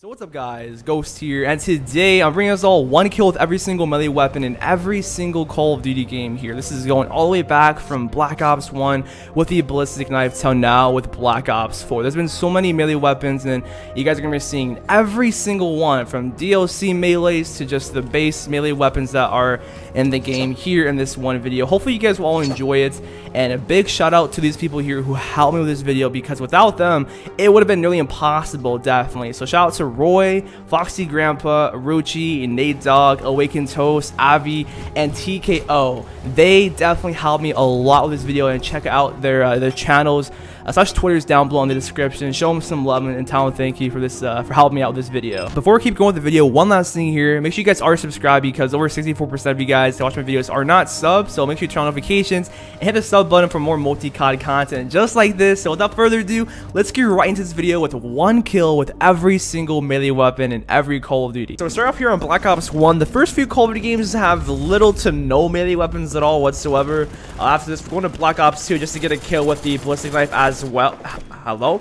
So what's up guys, Ghost here, and today I'm bringing us all one kill with every single melee weapon in every single Call of Duty game here. This is going all the way back from Black Ops 1 with the Ballistic Knife till now with Black Ops 4. There's been so many melee weapons and you guys are going to be seeing every single one from DLC melees to just the base melee weapons that are in the game here in this one video. Hopefully you guys will all enjoy it and a big shout out to these people here who helped me with this video because without them it would have been nearly impossible definitely. So shout out to Roy, Foxy Grandpa, Rucci, Nate Dog, Awakened Toast, Avi, and TKO. They definitely helped me a lot with this video and check out their uh, their channels uh, slash Twitter's down below in the description. Show them some love and tell them thank you for this uh, for helping me out with this video. Before we keep going with the video, one last thing here. Make sure you guys are subscribed because over 64% of you guys that watch my videos are not subs. So make sure you turn on notifications and hit the sub button for more multi-cod content just like this. So without further ado, let's get right into this video with one kill with every single melee weapon in every Call of Duty. So we start off here on Black Ops 1, the first few Call of Duty games have little to no melee weapons at all whatsoever. Uh, after this, we're going to Black Ops 2 just to get a kill with the ballistic knife as well. Hello?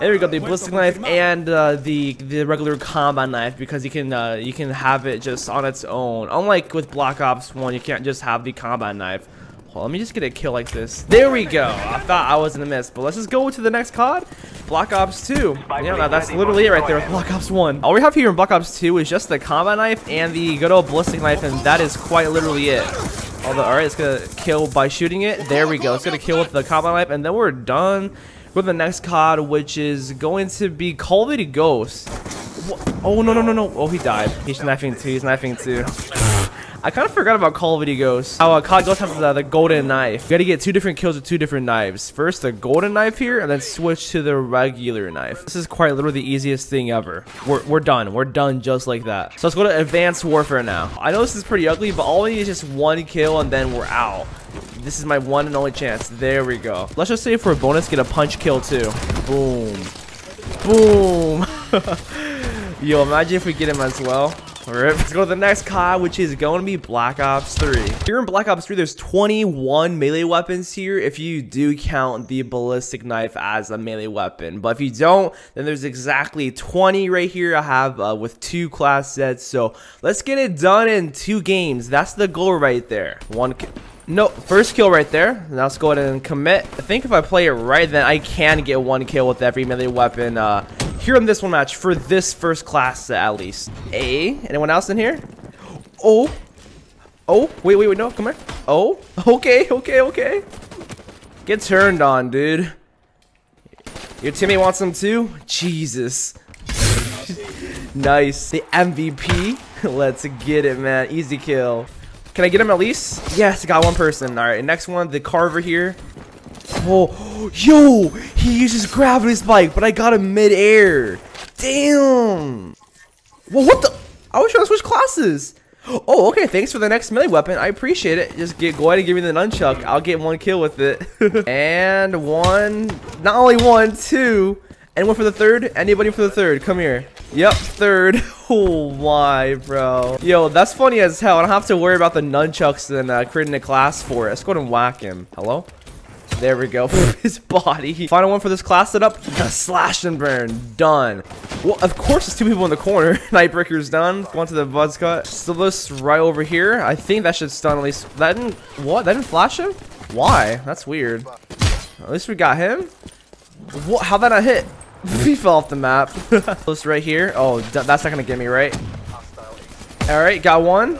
There we go, the ballistic knife and uh, the the regular combat knife because you can uh, you can have it just on its own. Unlike with Black Ops 1, you can't just have the combat knife. Well, let me just get a kill like this. There we go. I thought I was in a miss, but let's just go to the next COD. Black Ops 2. Yeah, that's literally it right there with Black Ops 1. All we have here in Black Ops 2 is just the combat knife and the good old ballistic knife, and that is quite literally it. Although, alright, it's gonna kill by shooting it. There we go. It's gonna kill with the combat knife, and then we're done with the next COD, which is going to be Call of Duty Ghosts. Oh, no, no, no, no. Oh, he died. He's knifing too. He's knifing too. I kind of forgot about Call of Duty Ghosts. How uh, COD Ghosts have the, the golden knife. You gotta get two different kills with two different knives. First the golden knife here, and then switch to the regular knife. This is quite literally the easiest thing ever. We're, we're done. We're done just like that. So let's go to Advanced Warfare now. I know this is pretty ugly, but all we need is just one kill, and then we're out. This is my one and only chance. There we go. Let's just say for a bonus, get a punch kill too. Boom. Boom. Yo, imagine if we get him as well. Alright, let's go to the next COD, which is going to be Black Ops 3. Here in Black Ops 3, there's 21 melee weapons here if you do count the ballistic knife as a melee weapon. But if you don't, then there's exactly 20 right here I have uh, with two class sets. So let's get it done in two games. That's the goal right there. One no, first kill right there. Now let's go ahead and commit. I think if I play it right, then I can get one kill with every melee weapon uh, here in this one match for this first class at least. A, anyone else in here? Oh, oh, wait, wait, wait, no, come here. Oh, okay, okay, okay. Get turned on, dude. Your teammate wants them too? Jesus. nice. The MVP. Let's get it, man. Easy kill. Can I get him at least? Yes, got one person. All right, next one, the Carver here. Oh, yo, he uses gravity spike, but I got him mid-air. Damn. Well, what the? I was trying to switch classes. Oh, okay. Thanks for the next melee weapon. I appreciate it. Just get go ahead and give me the nunchuck. I'll get one kill with it. and one, not only one, two. Anyone for the third? Anybody for the third? Come here. Yep, third. Oh my, bro. Yo, that's funny as hell. I don't have to worry about the nunchucks and uh, creating a class for it. Let's go ahead and whack him. Hello? There we go. His body. Final one for this class setup. Slash and burn. Done. Well, of course, there's two people in the corner. Nightbreaker's done. Going to the buzz cut. Still this right over here. I think that should stun at least. That didn't. What? That didn't flash him? Why? That's weird. At least we got him. What? How that not hit? he fell off the map. Close right here. Oh, that's not gonna get me right. All right, got one.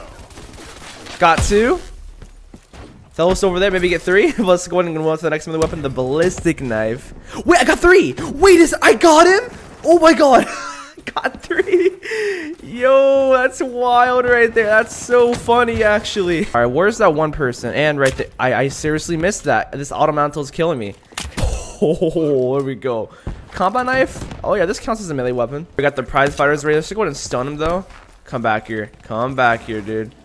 Got two. Thelos over there, maybe get three. Let's go ahead and go on to the next melee weapon, the ballistic knife. Wait, I got three. Wait, is I got him? Oh my god. got three. Yo, that's wild right there. That's so funny, actually. All right, where's that one person? And right there. I, I seriously missed that. This auto is killing me. Oh, there we go. Combat knife? Oh yeah, this counts as a melee weapon. We got the prize fighters ready. Let's go ahead and stun him though. Come back here. Come back here, dude.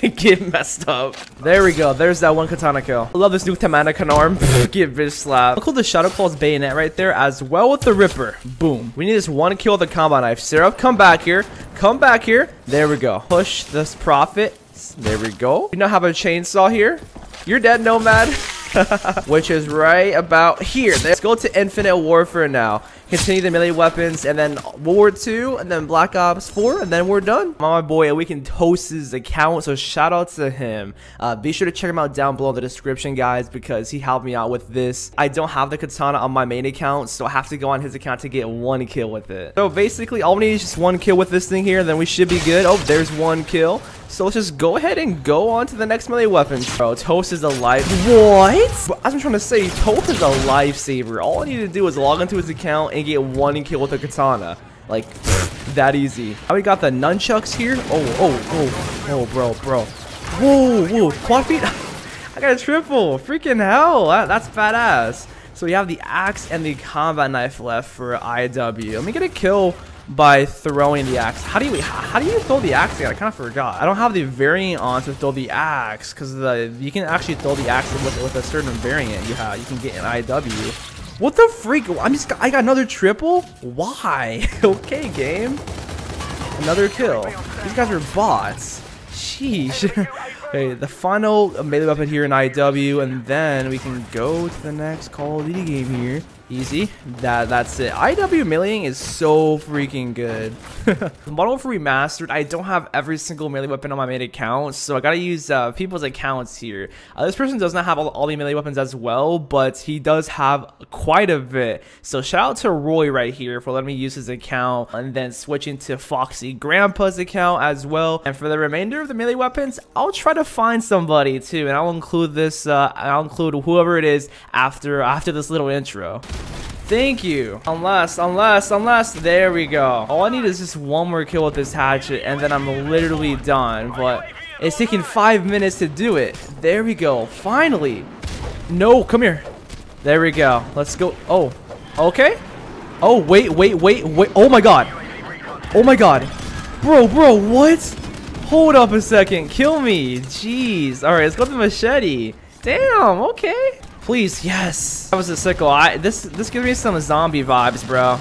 Get messed up. There we go. There's that one katana kill. I love this new Tamanakan arm. Get bitch slap. Look at the Shadow Claw's bayonet right there as well with the Ripper. Boom. We need this one kill with the combat knife. Seraph, come back here. Come back here. There we go. Push this Prophet. There we go. We now have a chainsaw here. You're dead, Nomad. which is right about here. Let's go to Infinite Warfare now. Continue the melee weapons, and then World War II, and then Black Ops 4, and then we're done. My boy, we can toast his account, so shout out to him. Uh, be sure to check him out down below in the description, guys, because he helped me out with this. I don't have the katana on my main account, so I have to go on his account to get one kill with it. So basically, all we need is just one kill with this thing here, and then we should be good. Oh, there's one kill. So let's just go ahead and go on to the next melee weapons. Bro, Toast is a life. What? As I'm trying to say, Toast is a lifesaver. All I need to do is log into his account and get one kill with a katana. Like, that easy. Now we got the nunchucks here. Oh, oh, oh, oh, bro, bro. Whoa, whoa, quad feed. I got a triple. Freaking hell. That, that's badass. So we have the axe and the combat knife left for IW. Let me get a kill by throwing the axe. How do you how do you throw the axe again? I kind of forgot. I don't have the variant on to throw the axe because the you can actually throw the axe with, with a certain variant you have. You can get an IW. What the freak? I'm just I got another triple. Why? okay, game. Another kill. These guys are bots. Sheesh. okay, the final melee weapon here in IW, and then we can go to the next Call of Duty game here. Easy. That That's it. IW milling is so freaking good. Modern Warfare Remastered, I don't have every single melee weapon on my main account, so I gotta use uh, people's accounts here. Uh, this person does not have all, all, the melee weapons as well, but he does have quite a bit. So shout out to Roy right here for letting me use his account, and then switching to Foxy Grandpa's account as well. And for the remainder of the melee weapons, I'll try to find somebody too, and I'll include this, uh, I'll include whoever it is after after this little intro. Thank you. Unless, unless, unless, there we go. All I need is just one more kill with this hatchet and then I'm literally done. But it's taking five minutes to do it. There we go. Finally. No, come here. There we go. Let's go. Oh, okay. Oh, wait, wait, wait, wait. Oh my God. Oh my God. Bro, bro, what? Hold up a second. Kill me. Jeez. All right, let's go with the machete. Damn, okay. Please, yes. That was a sickle. I this this gives me some zombie vibes, bro.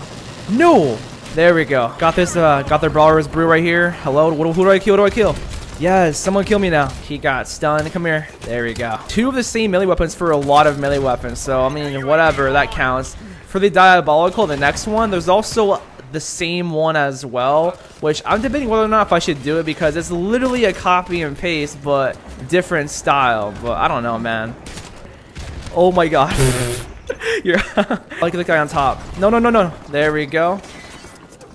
No. There we go. Got this. Uh, got their brawler's brew right here. Hello. What, who do I kill? What do I kill? Yes, someone kill me now. He got stunned. Come here. There we go. Two of the same melee weapons for a lot of melee weapons. So, I mean, whatever. That counts. For the Diabolical, the next one, there's also the same one as well, which I'm debating whether or not if I should do it because it's literally a copy and paste, but different style. But I don't know, man. Oh my god. You're like the guy on top. No, no, no, no. There we go.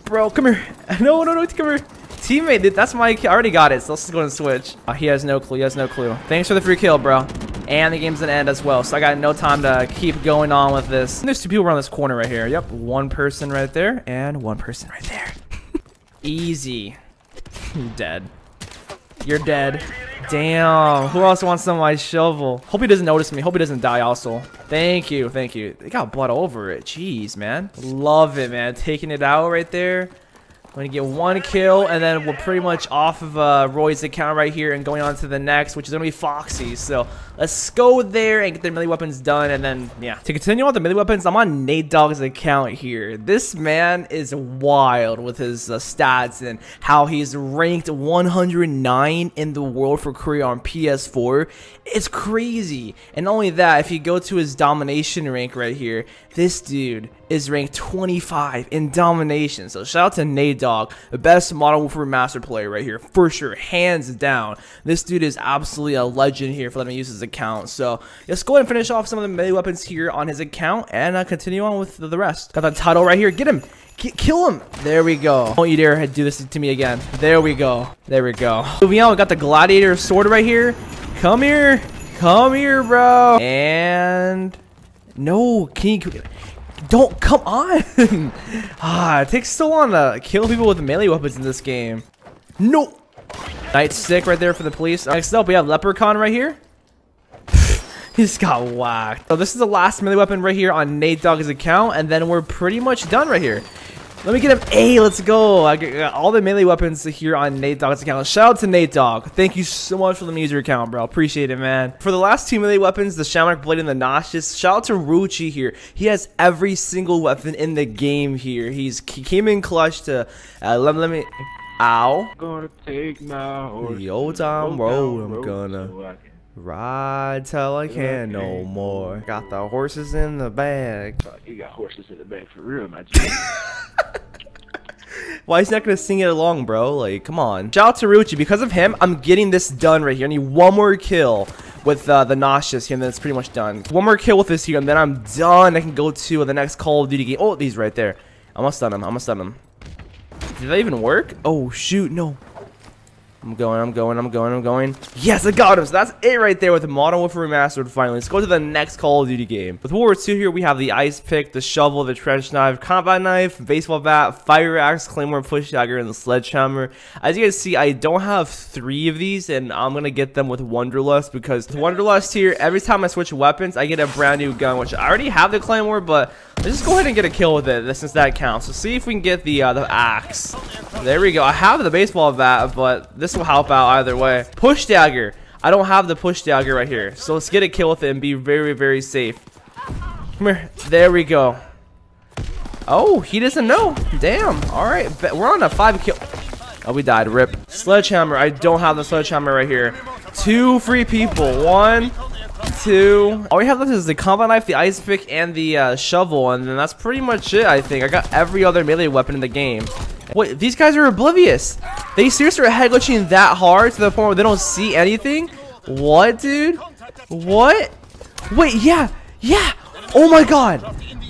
Bro, come here. No, no, no, come here. Teammate, that's my I already got it, so let's just go and switch. Uh, he has no clue, he has no clue. Thanks for the free kill, bro. And the game's gonna end as well, so I got no time to keep going on with this. And there's two people around this corner right here. Yep, one person right there, and one person right there. Easy. dead. You're dead. Damn. Who else wants some of my shovel? Hope he doesn't notice me. Hope he doesn't die also. Thank you. Thank you. They got blood over it. Jeez, man. Love it, man. Taking it out right there. I'm going to get one kill, and then we're pretty much off of uh, Roy's account right here and going on to the next, which is going to be Foxy. So let's go there and get the melee weapons done, and then, yeah. To continue on the melee weapons, I'm on Nate Dogg's account here. This man is wild with his uh, stats and how he's ranked 109 in the world for Korea on PS4. It's crazy. And not only that, if you go to his domination rank right here, this dude is ranked 25 in domination. So shout out to Nate Dogg, the best Modern Warfare Master player right here, for sure, hands down. This dude is absolutely a legend here for letting me use his account. So let's go ahead and finish off some of the melee weapons here on his account and uh, continue on with the rest. Got the title right here. Get him. kill him. There we go. Don't you dare do this to me again. There we go. There we go. Moving on, we got the gladiator sword right here. Come here. Come here, bro. And no, can you... Don't, come on! ah, it takes so long to kill people with melee weapons in this game. No! Nightstick right there for the police. Next up, we have Leprechaun right here. he just got whacked. So this is the last melee weapon right here on Nate Dogg's account, and then we're pretty much done right here. Let me get him. A. let's go. I got all the melee weapons here on Nate Dogg's account. Shout out to Nate Dogg. Thank you so much for the user account, bro. Appreciate it, man. For the last two melee weapons, the Shamrock Blade and the Nauseous, shout out to Rucci here. He has every single weapon in the game here. He's He came in clutch to... Uh, let, let me... Ow. Gonna take my horse. The old time road, I'm gonna... Ride till I can no more. Got the horses in the bag. You got horses in the bag for real, my G. Why is he not gonna sing it along, bro? Like, come on. Shout out to Rucci. Because of him, I'm getting this done right here. I need one more kill with uh, the nauseous here, and then it's pretty much done. One more kill with this here, and then I'm done. I can go to the next Call of Duty game. Oh, these right there. I'm gonna stun him. I'm gonna stun him. Did that even work? Oh, shoot. No. I'm going, I'm going, I'm going, I'm going. Yes, I got him. So that's it right there with the Modern Warfare Remastered finally. Let's go to the next Call of Duty game. With World War II here, we have the ice pick, the shovel, the trench knife, combat knife, baseball bat, fire axe, claymore, push dagger, and the sledgehammer. As you guys see, I don't have three of these, and I'm going to get them with Wonderlust because with Wonderlust here, every time I switch weapons, I get a brand new gun, which I already have the claymore, but let's just go ahead and get a kill with it since that counts. So see if we can get the, uh, the axe. There we go. I have the baseball bat, but this will help out either way. Push dagger. I don't have the push dagger right here. So let's get a kill with it and be very, very safe. Come here. There we go. Oh, he doesn't know. Damn. All right. We're on a five kill. Oh, we died. Rip. Sledgehammer. I don't have the sledgehammer right here. Two free people. One, two. All we have left is the combat knife, the ice pick, and the uh, shovel. And then that's pretty much it, I think. I got every other melee weapon in the game. Wait, these guys are oblivious. They seriously are head glitching that hard to the point where they don't see anything? What, dude? What? Wait, yeah, yeah. Oh my god.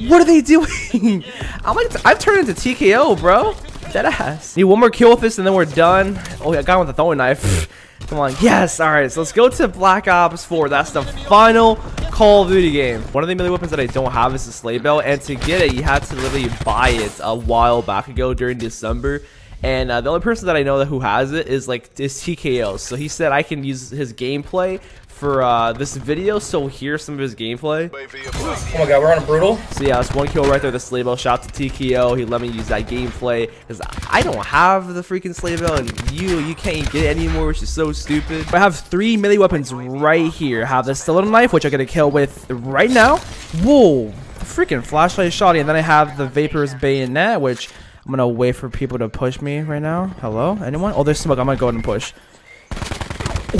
What are they doing? I'm like, I've turned into TKO, bro. Dead ass. Need one more kill with this and then we're done. Oh, I got him with the throwing knife. Come on. Yes. All right. So let's go to Black Ops 4. That's the final Call of Duty game. One of the melee weapons that I don't have is the sleigh bell. And to get it, you had to literally buy it a while back ago during December. And uh, the only person that I know that who has it is like is TKO. So he said I can use his gameplay for uh, this video, so here's some of his gameplay. Oh my god, we're on a brutal. So yeah, that's one kill right there, the sleigh bell. Shout out to TKO. He let me use that gameplay because I don't have the freaking sleigh bell, and you you can't get it anymore, which is so stupid. I have three melee weapons right here. I have the stiletto knife, which I'm gonna kill with right now. Whoa, freaking flashlight shotty, and then I have the Vapr's bayonet, which I'm gonna wait for people to push me right now. Hello, anyone? Oh, there's smoke. I'm gonna go ahead and push.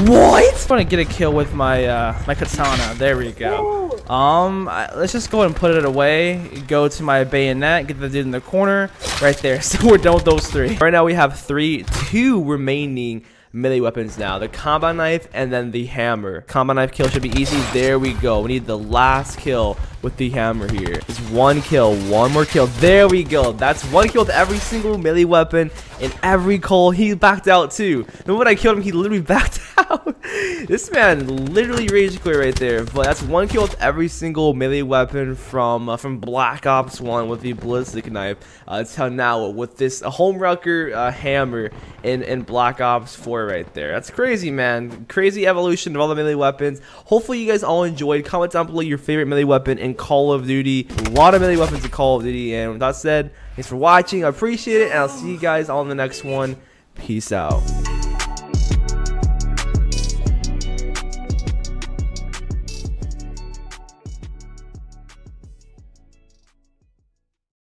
What? I'm gonna get a kill with my uh, my katana. There we go. Um, let's just go ahead and put it away. Go to my bayonet. Get the dude in the corner right there. So we're done with those three. Right now we have three, two remaining melee weapons now. The combat knife and then the hammer. Combat knife kill should be easy. There we go. We need the last kill with the hammer here. It's one kill, one more kill. There we go. That's one kill with every single melee weapon in every call. He backed out too. And when I killed him, he literally backed out. this man literally rage quit right there. But that's one kill with every single melee weapon from uh, from Black Ops 1 with the ballistic knife. Uh, until now with this home wrecker uh, hammer in, in Black Ops 4 right there. That's crazy, man. Crazy evolution of all the melee weapons. Hopefully you guys all enjoyed. Comment down below your favorite melee weapon and Call of Duty. A lot of melee weapons in Call of Duty. And with that said, thanks for watching. I appreciate it. And I'll see you guys on the next one. Peace out.